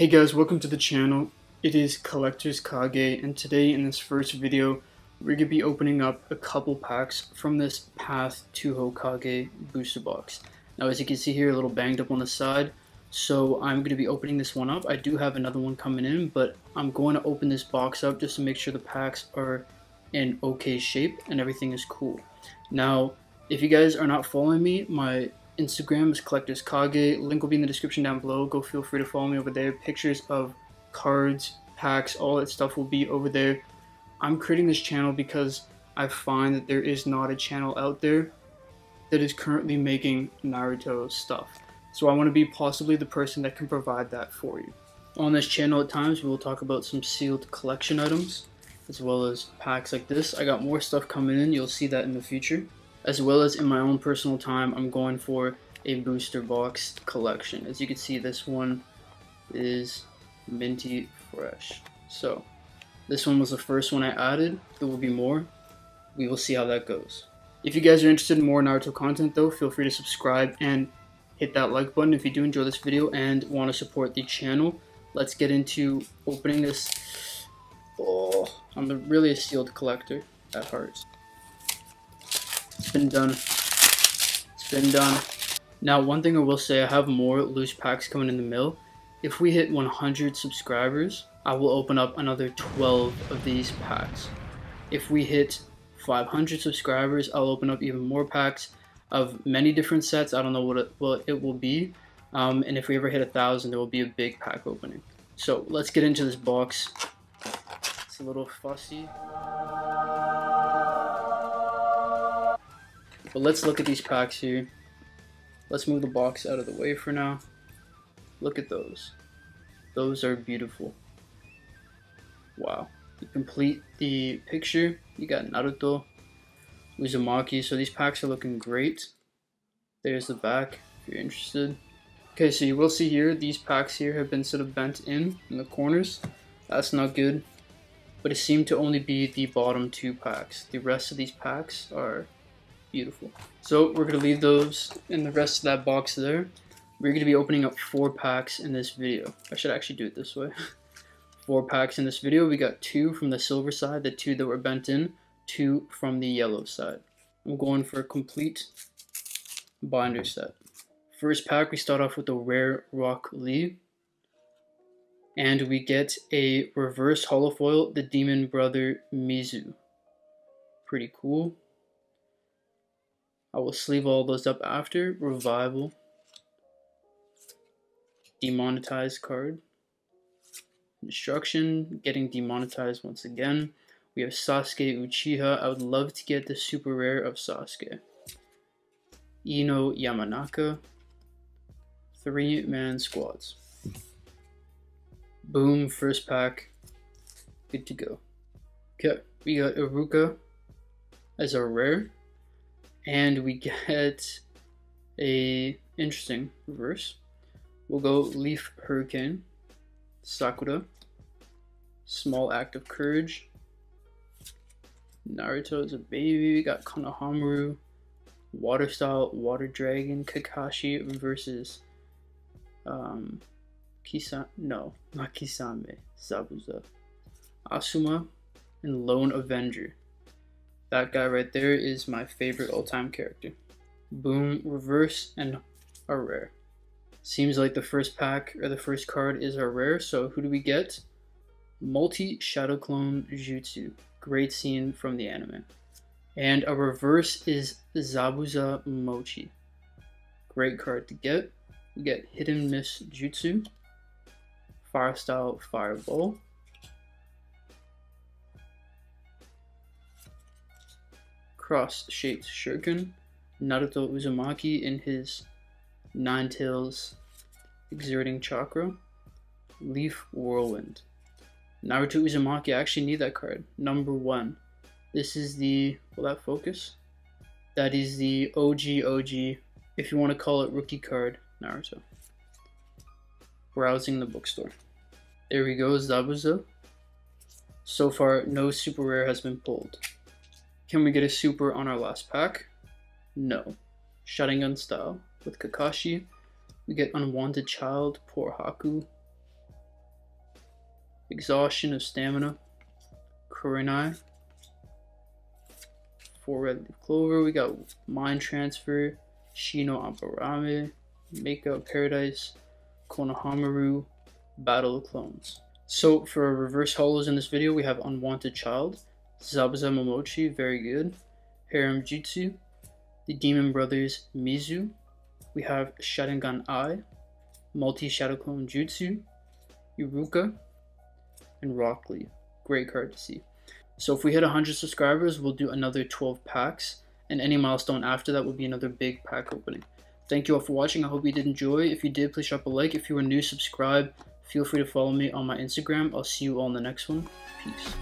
Hey guys, welcome to the channel. It is Collectors Kage, and today in this first video, we're going to be opening up a couple packs from this Path to Hokage booster box. Now as you can see here, a little banged up on the side, so I'm going to be opening this one up. I do have another one coming in, but I'm going to open this box up just to make sure the packs are in okay shape and everything is cool. Now, if you guys are not following me, my Instagram is Collectors Kage. Link will be in the description down below. Go feel free to follow me over there. Pictures of cards, packs, all that stuff will be over there. I'm creating this channel because I find that there is not a channel out there that is currently making Naruto stuff. So I want to be possibly the person that can provide that for you. On this channel at times we will talk about some sealed collection items as well as packs like this. I got more stuff coming in, you'll see that in the future. As well as in my own personal time, I'm going for a booster box collection. As you can see, this one is minty fresh. So, this one was the first one I added. There will be more. We will see how that goes. If you guys are interested in more Naruto content though, feel free to subscribe and hit that like button if you do enjoy this video and want to support the channel. Let's get into opening this. Oh, I'm really a sealed collector at heart. It's been done. It's been done. Now, one thing I will say, I have more loose packs coming in the mail. If we hit 100 subscribers, I will open up another 12 of these packs. If we hit 500 subscribers, I'll open up even more packs of many different sets. I don't know what it, what it will be. Um, and if we ever hit a thousand, there will be a big pack opening. So let's get into this box. It's a little fussy. But let's look at these packs here. Let's move the box out of the way for now. Look at those. Those are beautiful. Wow. To complete the picture, you got Naruto, Uzumaki. So these packs are looking great. There's the back, if you're interested. Okay, so you will see here, these packs here have been sort of bent in, in the corners. That's not good. But it seemed to only be the bottom two packs. The rest of these packs are Beautiful. So we're going to leave those in the rest of that box there. We're going to be opening up four packs in this video. I should actually do it this way. four packs in this video. We got two from the silver side, the two that were bent in, two from the yellow side. I'm going for a complete binder set. First pack, we start off with the rare Rock Lee. And we get a reverse holofoil, the Demon Brother Mizu. Pretty cool. I will sleeve all those up after. Revival. Demonetized card. Destruction. Getting demonetized once again. We have Sasuke Uchiha. I would love to get the super rare of Sasuke. Ino Yamanaka. Three man squads. Boom, first pack. Good to go. Okay, we got Iruka as a rare and we get a interesting reverse. We'll go Leaf Hurricane, Sakura, Small Act of Courage, Naruto is a baby, we got Konohamaru, Water Style, Water Dragon, Kakashi versus um, Kisa, no, not Kisame, Zabuza, Asuma, and Lone Avenger. That guy right there is my favorite all-time character. Boom, reverse, and a rare. Seems like the first pack or the first card is a rare, so who do we get? Multi Shadow Clone Jutsu. Great scene from the anime. And a reverse is Zabuza Momochi. Great card to get. We get Hidden Mist Jutsu, Fire Style Fireball, cross-shaped shuriken, Naruto Uzumaki in his Nine Tails exerting chakra, Leaf Whirlwind. Naruto Uzumaki, I actually need that card. Number one. This is the, will that focus? That is the OG OG, if you want to call it rookie card, Naruto. Browsing the bookstore. There we go, Zabuza. So far, no super rare has been pulled. Can we get a super on our last pack? No. Sharingan style with Kakashi. We get Unwanted Child, Poor Haku. Exhaustion of Stamina, Kurenai, four red clover. We got Mind Transfer, Shino Aburame, Makeout Paradise, Konohamaru, Battle of Clones. So for reverse holos in this video, we have Unwanted Child, Zabuza Momochi, very good, Harem Jutsu, the Demon Brothers Mizu, we have Sharingan Eye, Multi Shadow Clone Jutsu, Iruka, and Rock Lee. Great card to see. So if we hit 100 subscribers, we'll do another 12 packs, and any milestone after that will be another big pack opening. Thank you all for watching. I hope you did enjoy. If you did, please drop a like. If you are new, subscribe. Feel free to follow me on my Instagram. I'll see you all in the next one. Peace.